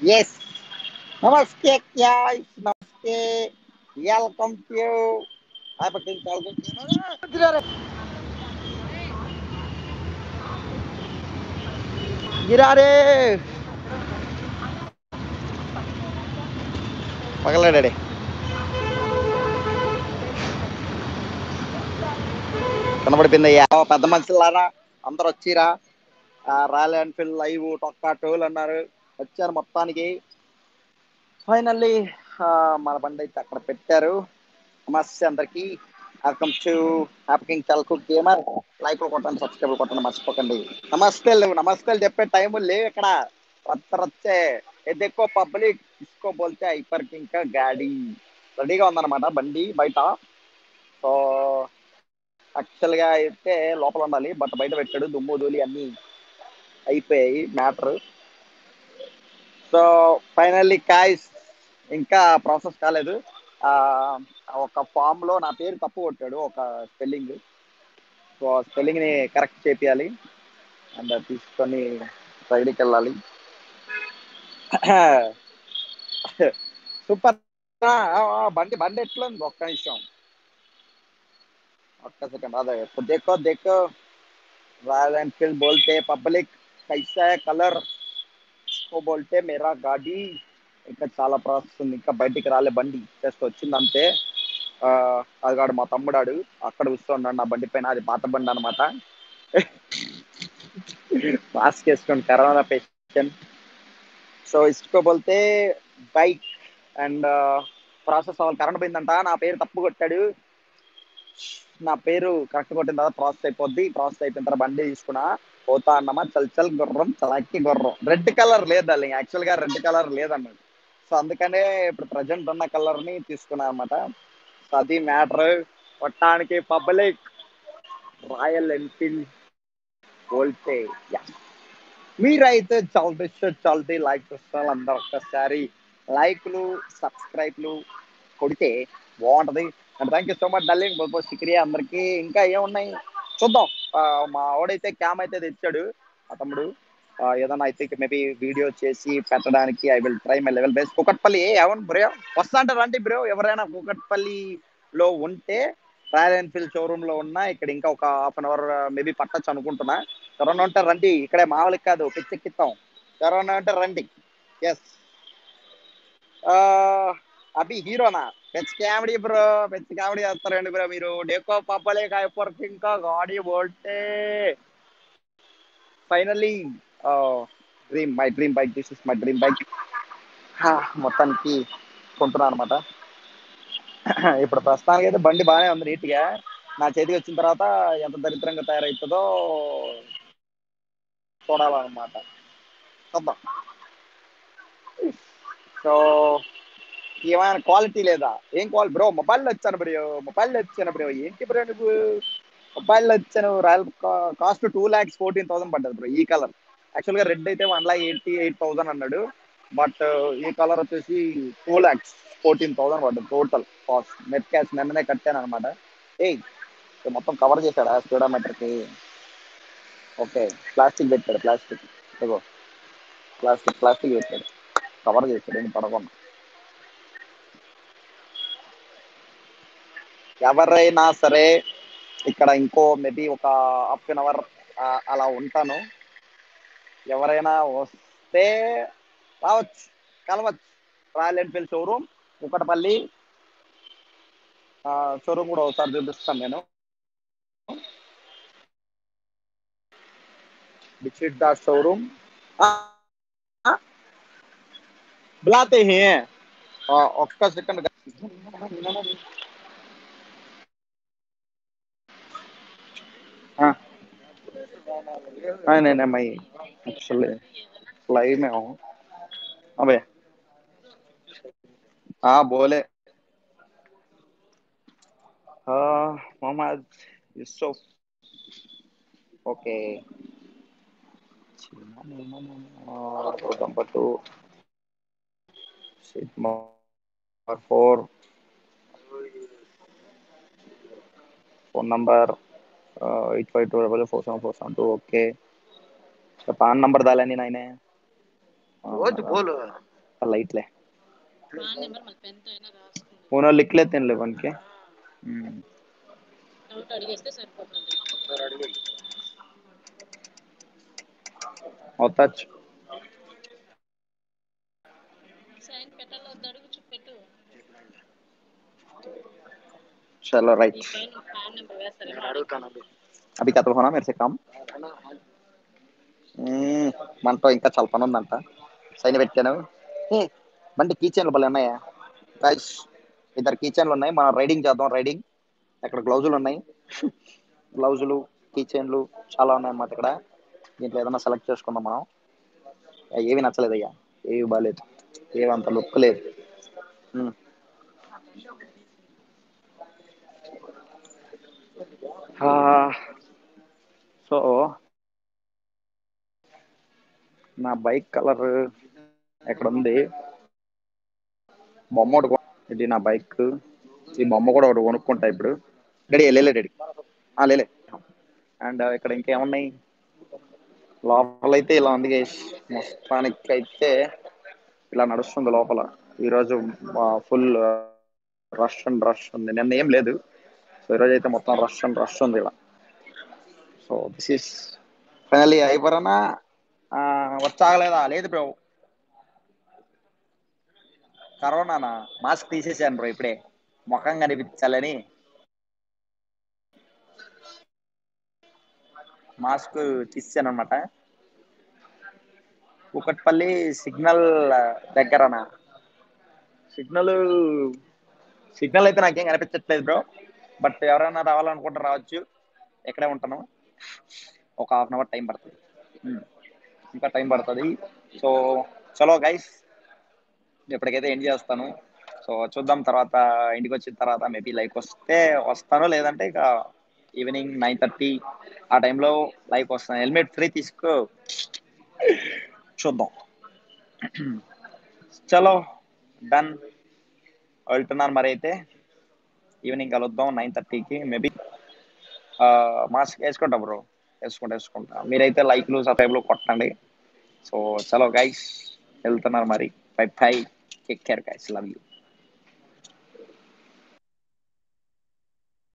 Yes నమస్తే guys నమస్తే welcome to గిరారే పగలడాడే కనబడిపోయిందయ్యా ఓ పెద్ద మనుషులారా అందరు వచ్చిరా రాయల్ ఎన్ఫీల్డ్ లైవ్ టొక్కా టోల్ అన్నారు. వచ్చారు మొత్తానికి. ఫైనల్లీ మన బండి అయితే అక్కడ పెట్టారు. నమస్తే అందరికి. వెల్కమ్ టు హ్యాపింగ్ చల్కు గేమర్ లైక్ కొట్టండి సబ్స్క్రైబ్ కొట్టండి మర్చిపోకండి. నమస్తే లేవు నమస్తే చెప్పే టైం లేవు ఇక్కడ. రచ్చ రచ్చే. ఎదెక్కో పబ్లిక్ ఇసుకో బోల్తే హైపర్ కింగ్ గాడి. రెడీగా ఉందన్నమాట బండి బయట. సో యాక్చువల్గా అయితే లోపల ఉండాలి బట్ బయట పెట్టాడు దుమ్ము ధూళి అన్ని. అయిపోయాయి మ్యాటర్. సో ఫైనల్లీ కాయిస్ ఇంకా ప్రాసెస్ కాలేదు. ఒక ఫామ్లో నా పేరు తప్పు కొట్టాడు ఒక స్పెల్లింగ్. సో ఆ స్పెల్లింగ్ని కరెక్ట్ చేపియాలి. అండ్ తీసుకొని సైడ్కి వెళ్ళాలి. సూపర్. బండి బండి ఎట్లా ఒక్క నిమిషం. ఒక్క సెకండ్ అదే ఎక్కువ దేకో రాయల్ ఎన్ఫీల్డ్ బోల్తే పబ్లిక్. कैसा है कलर इसको बोलते मेरा गाड़ी ఇంకా చాలా ప్రాసెస్ ఉంది ఇంకా బయటికి రాలే బండి జస్ట్ వచ్చింది అంతే ఆ, అదిగాడు మా తమ్ముడాడు అక్కడ కూర్చున్నాడు నా బండి పైన అది పాత బండి అనమాట మాస్క్ వేసుకోండి corona patient so ఇసుకో బోల్తే bike and process అవ్వాలి కరెంట్ పోయిందంట నా పేరు తప్పు కొట్టాడు నా పేరు కరెక్ట్ కొట్టిన తర్వాత ప్రాసెస్ అయిపోద్ది. ప్రాసెస్ అయిపోయిన తర్వాత బండి తీసుకున్నా పోతా అన్నమా చల్ చల్ గుర్రం చలక్కి గుర్రం. రెడ్ కలర్ లేదు యాక్చువల్గా రెడ్ కలర్ లేదన్నమాట సో అందుకనే ఇప్పుడు ప్రజెంట్ ఉన్న కలర్ని తీసుకున్నా అనమాట సో అది మ్యాటర్. కొట్టడానికి పబ్లిక్ రాయల్ ఎన్ఫీల్డ్ బోల్తే Yeah. మీరైతే చల్తే చల్తే లైక్ చేస్తున్నారు అందరు ఒక్కసారి. లైక్లు సబ్స్క్రైబ్లు కొడితే బాగుంటది. And thank you so much డల్లింగ్ బొబ్బో శుక్రియా అందరికి. ఇంకా ఏమున్నాయి? చూద్దాం. మా ఆవిడైతే క్యామ్ అయితే తెచ్చాడు. తమ్ముడు. ఏదన్నా ఏదైనా థింక్ మేబీ వీడియో చేసి పెట్టడానికి I will try my level best Kukatpally A bro వస్తా అంటారు రండి బ్రో ఎవరైనా కుకట్పల్లిలో ఉంటే రాయల్ ఎన్ఫీల్డ్ షోరూమ్లో ఉన్నా ఇక్కడ ఇంకా ఒక హాఫ్ అన్ అవర్ మేబీ పట్టచ్చు అనుకుంటున్నా. కరోనా ఉంటే రండి. ఇక్కడే మామూలుగా కాదు పిచ్చెక్కిస్తాం. కరోనా ఉంటే రండి. ఎస్ అభి హీరోనా పెద్ద కామెడీ బ్రో పెద్ద కామెడీ చేస్తారండి బ్రో మీరు. డేకో పబ్బలే కాయపరకు ఇంకా గాడి ఓల్టే finally dream my dream bike this is my dream bike మొత్తానికి కొంటున్నాను అనమాట ఇప్పుడు ప్రస్తుతానికి అయితే బండి బాగానే ఉంది నీట్గా నా చేతికి వచ్చిన తర్వాత ఎంత దరిద్రంగా తయారవుతుందో చూడాలన్నమాట. చూద్దాం. సో ఏమైనా క్వాలిటీ లేదా? ఏం క్వాలి బ్రో మొబైల్ వచ్చాను బ్రో మొబైల్ వచ్చాను బ్రో ఏంటి బ్రో నువ్వు? మొబైల్ వచ్చాను. Royal cost two lakhs fourteen thousand పడ్డది బ్రో ఈ కలర్ యాక్చువల్గా రెడ్ అయితే one lakh eighty eight thousand అన్నాడు. బట్ ఈ కలర్ వచ్చేసి టూ ల్యాక్స్ ఫోర్టీన్ థౌసండ్ పడ్డది టోటల్ కాస్ట్ నెట్ క్యాష్ నిన్ననే కట్టాను అనమాట ఏయ్ మొత్తం కవర్ చేశాడా స్పీడోమీటర్కి ఓకే ప్లాస్టిక్ పెట్టాడు ప్లాస్టిక్. ఇదిగో ప్లాస్టిక్ ప్లాస్టిక్ పెట్టాడు. కవర్ చేశాడు ఏం పడకుండా. ఎవరైనా సరే ఇక్కడ ఇంకో మేబీ ఒక హాఫ్ అన్ అవర్ అలా ఉంటాను ఎవరైనా వస్తే రావచ్చు కలవచ్చు Royal Enfield showroom Kukatpally showroom కూడా ఒకసారి చూపిస్తాను నేను बिचिट दा शोरूम बुलाते हैं ఒక్క సెకండ్ हाँ नहीं नहीं मैं एक्चुअली लाइव में हूँ अबे हाँ बोले हाँ Mohammad Yusuf okay number two number four phone number eight five two double four seven four seven two okay PAN number डाला नहीं नाइने वो लाइट ले। पान नंबर मत पेन तो है ना रास्ते उन्हें लिख लेते हैं लेवन के। और टच साइन पेटल और వేస్తారేమో అభి క్యా తో హోనా మేరే సే కామ్ మనతో ఇంకా చాలా పని ఉందంట. సైన్ పెట్టాను. బండి కీచెన్లు బలే ఉన్నాయా? గైస్ ఇద్దరు కీచెన్లు ఉన్నాయి. మనం రైడింగ్ చేద్దాం రైడింగ్ ఇక్కడ గ్లౌజులు ఉన్నాయి? గ్లౌజులు కీచెన్లు చాలా ఉన్నాయి అన్నమాట ఇక్కడ. దీంట్లో ఏదైనా సెలెక్ట్ చేసుకుందాం మనం. ఏవి నచ్చలేదు అయ్యా ఏవి బాలేదు. ఏవి అంత లుక్ లేదు ఉమ్. ఆ, సో నా బైక్ కలర్ ఎక్కడ ఉంది? బొమ్మ ఒకటి ఇది నా బైక్. ఈ బొమ్మ కూడా ఒకటి కొనుక్కుంటా ఇప్పుడు. రెడీ లేలే రెడీ. లేలే అండ్ ఇక్కడ ఇంకేమున్నాయి? లోపల అయితే ఇలా ఉంది గేష్ మొత్తానికి అయితే ఇలా నడుస్తుంది లోపల. ఈరోజు ఫుల్ రష్ అండ్ రష్ ఉంది. నిన్న ఏం లేదు. సో ఈరోజు అయితే మొత్తం రష్ అండ్ రష్ ఉంది ఇలా. సో దిస్ ఇస్ ఫైనలీ అయిపోరానా? వచ్చాగలేదా? లేదు బ్రో కరోనానా? మాస్క్ తీసేసాను బ్రో ఇప్పుడే. ముఖం కనిపించాలని. మాస్క్ తీసాను అనమాట కూకట్పల్లి సిగ్నల్ దగ్గరనా? సిగ్నల్ సిగ్నల్ అయితే నాకేం కనిపించట్లేదు బ్రో బట్ ఎవరైనా రావాలనుకుంటే రావచ్చు. ఎక్కడే ఉంటాను ఒక హాఫ్ అన్ అవర్ టైం పడుతుంది. ఉమ్. ఇంకా టైం పడుతుంది. సో చలో గైస్. ఇప్పటికైతే ఎండ్ చేస్తాను. సో చూద్దాం తర్వాత ఇంటికి వచ్చిన తర్వాత మేబీ లైక్ వస్తే వస్తాను. లేదంటే ఇక ఈవినింగ్ నైన్ థర్టీ ఆ టైంలో లైక్ వస్తాను. హెల్మెట్ ఫ్రీ తీసుకో. చూద్దాం. చలో డన్. వెళ్తున్నాను మరి అయితే ఈవినింగ్ కలుద్దాం నైన్ థర్టీకి మేబీ. మాస్క్ వేసుకుంటా బ్రో. వేసుకుంటా వేసుకుంటా. మీరైతే లైక్లు సబ్స్క్రైబ్లు కొట్టండి. సో చలో గైస్ వెళ్తున్నారు మరి. Bye bye take care guys love you